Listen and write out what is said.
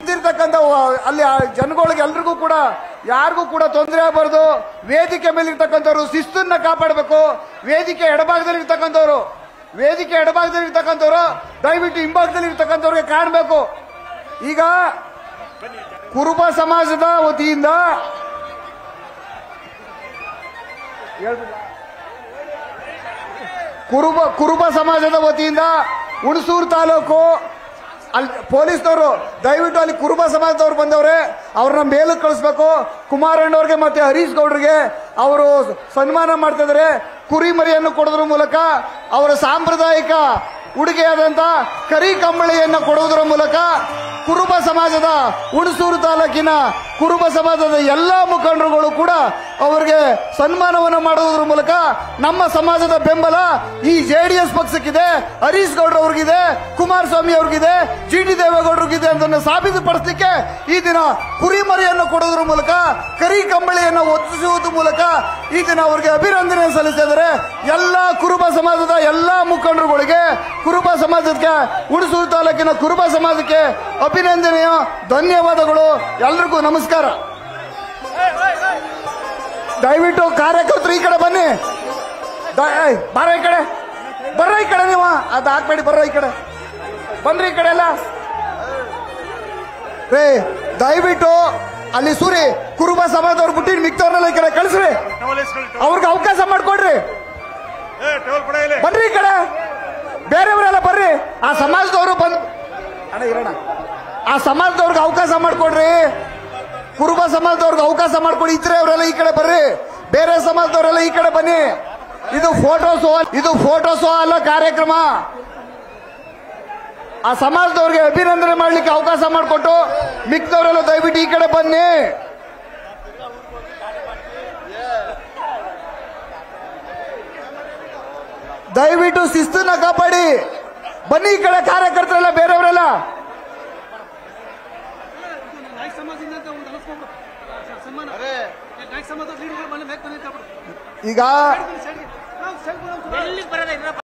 ಇದ್ದಿರ್ತಕ್ಕಂಥ ಅಲ್ಲಿ ಜನಗಳಿಗೆ ಎಲ್ರಿಗೂ ಕೂಡ, ಯಾರಿಗೂ ಕೂಡ ತೊಂದರೆ ಆಗಬಾರ್ದು. ವೇದಿಕೆ ಮೇಲೆ ಇರ್ತಕ್ಕಂಥವ್ರು ಶಿಸ್ತನ್ನ ಕಾಪಾಡಬೇಕು. ವೇದಿಕೆ ಎಡಭಾಗದಲ್ಲಿ ಇರ್ತಕ್ಕಂಥವ್ರು ವೇದಿಕೆ ಎಡಭಾಗದಲ್ಲಿ ಇರ್ತಕ್ಕಂಥವ್ರು ದಯವಿಟ್ಟು ಹಿಂಭಾಗದಲ್ಲಿ ಇರ್ತಕ್ಕಂಥವ್ರಿಗೆ ಕಾಣಬೇಕು. ಈಗ ಕುರುಬ ಸಮಾಜದ ವತಿಯಿಂದ ಕುರುಬ ಕುರುಬ ಸಮಾಜದ ವತಿಯಿಂದ ಹುಣಸೂರು ತಾಲೂಕು ಅಲ್ಲಿ ಪೊಲೀಸ್ನವರು ದಯವಿಟ್ಟು ಅಲ್ಲಿ ಕುರುಬ ಸಮಾಜದವ್ರು ಬಂದವ್ರೆ, ಅವ್ರನ್ನ ಮೇಲಕ್ಕೆ ಕಳಿಸ್ಬೇಕು. ಕುಮಾರಣ್ಣವ್ರಿಗೆ ಮತ್ತೆ ಹರೀಶ್ ಗೌಡ್ರಿಗೆ ಅವರು ಸನ್ಮಾನ ಮಾಡ್ತಾ ಕುರಿಮರಿಯನ್ನು ಕುರಿ ಮರಿಯನ್ನು ಕೊಡೋದ್ರ ಮೂಲಕ ಅವರ ಸಾಂಪ್ರದಾಯಿಕ ಉಡುಗೆಯಾದಂತ ಕರಿ ಕಂಬಳಿಯನ್ನು ಕೊಡುವುದರ ಮೂಲಕ ಕುರುಬ ಸಮಾಜದ ಹುಣಸೂರು ತಾಲೂಕಿನ ಕುರುಬ ಸಮಾಜದ ಎಲ್ಲಾ ಮುಖಂಡರುಗಳು ಕೂಡ ಅವರಿಗೆ ಸನ್ಮಾನವನ್ನು ಮಾಡುವುದರ ಮೂಲಕ ನಮ್ಮ ಸಮಾಜದ ಬೆಂಬಲ ಈ ಜೆ ಡಿ ಎಸ್ ಪಕ್ಷಕ್ಕಿದೆ, ಹರೀಶ್ ಗೌಡ್ರ ಅವ್ರಿಗಿದೆ, ಕುಮಾರಸ್ವಾಮಿ ಅವ್ರಿಗಿದೆ ಜಿ ಟಿ ದೇವೇಗೌಡರಿಗಿದೆ ಅಂತ ಸಾಬೀತುಪಡಿಸಲಿಕ್ಕೆ ಈ ದಿನ ಕುರಿಮರಿಯನ್ನು ಕೊಡುವುದರ ಮೂಲಕ, ಕರಿ ಕಂಬಳಿಯನ್ನು ಒತ್ತಿಸುವುದರ ಮೂಲಕ ಈ ದಿನ ಅವರಿಗೆ ಅಭಿನಂದನೆ ಸಲ್ಲಿಸಿದರೆ ಎಲ್ಲ ಕುರುಬ ಸಮಾಜದ ಎಲ್ಲಾ ಮುಖಂಡರುಗಳಿಗೆ ಕುರುಬ ಸಮಾಜಕ್ಕೆ ಹುಣಸೂರು ತಾಲೂಕಿನ ಕುರುಬ ಸಮಾಜಕ್ಕೆ ಅಭಿನಂದನೆಯ ಧನ್ಯವಾದಗಳು. ಎಲ್ರಿಗೂ ನಮಸ್ಕಾರ. ದಯವಿಟ್ಟು ಕಾರ್ಯಕರ್ತರು ಈ ಕಡೆ ಬನ್ನಿ. ಬರ ಈ ಕಡೆ. ಬರ್ರ ಈ ಕಡೆ ನೀವು. ಅದು ಹಾಕ್ಬೇಡಿ ಬರ್ರ ಈ ಕಡೆ. ಬಂದ್ರಿ ಈ ಕಡೆ ಎಲ್ಲ. ರೇ ದಯವಿಟ್ಟು ಅಲ್ಲಿ ಸೂರಿ ಕುರುಬ ಸಮಾಜದವ್ರು ಬಿಟ್ಟು ಮಿಕ್ತವ್ರನ್ನೆಲ್ಲ ಈ ಕಡೆ ಕಳಿಸ್ರಿ. ಅವ್ರಿಗೆ ಅವಕಾಶ ಮಾಡ್ಕೊಡ್ರಿ. ಬನ್ರಿ ಈ ಕಡೆ. ಬೇರೆಯವರೆಲ್ಲ ಬರ್ರಿ. ಆ ಸಮಾಜದವರು ಬಂದ್ ಇರೋಣ. ಆ ಸಮಾಜದವ್ರಿಗೆ ಅವಕಾಶ ಮಾಡ್ಕೊಡ್ರಿ. ಕುರುಬ ಸಮಾಜದವ್ರಿಗೆ ಅವಕಾಶ ಮಾಡ್ಕೊಡಿ. ಇದ್ರೆ ಅವರೆಲ್ಲ ಈ ಕಡೆ ಬರ್ರಿ. ಬೇರೆ ಸಮಾಜದವರೆಲ್ಲ ಈ ಕಡೆ ಬನ್ನಿ. ಇದು ಫೋಟೋ ಇದು ಫೋಟೋ ಶೋ ಅಲ್ಲ ಕಾರ್ಯಕ್ರಮ. ಆ ಸಮಾಜದವ್ರಿಗೆ ಅಭಿನಂದನೆ ಮಾಡ್ಲಿಕ್ಕೆ ಅವಕಾಶ ಮಾಡಿಕೊಟ್ಟು ಮಿಕ್ಕದವರೆಲ್ಲ ದಯವಿಟ್ಟು ಈ ಕಡೆ ಬನ್ನಿ. ದಯವಿಟ್ಟು ಶಿಸ್ತನ್ನ ಕಾಪಾಡಿ. ಬನ್ನಿ ಈ ಕಡೆ ಕಾರ್ಯಕರ್ತರೆಲ್ಲ ಬೇರೆಯವರೆಲ್ಲ. ಈಗ